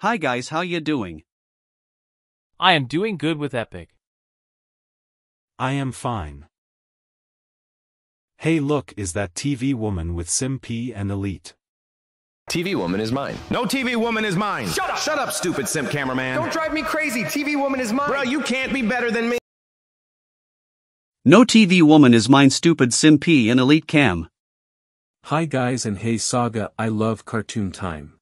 Hi guys, how you doing? I am doing good with Epic. I am fine. Hey look is that TV woman with Simp and Elite. TV woman is mine. No TV woman is mine. Shut up! Shut up, stupid simp cameraman. Don't drive me crazy. TV woman is mine. Bro, you can't be better than me. No TV woman is mine stupid Sim and Elite Cam. Hi guys and hey Saga I love cartoon time.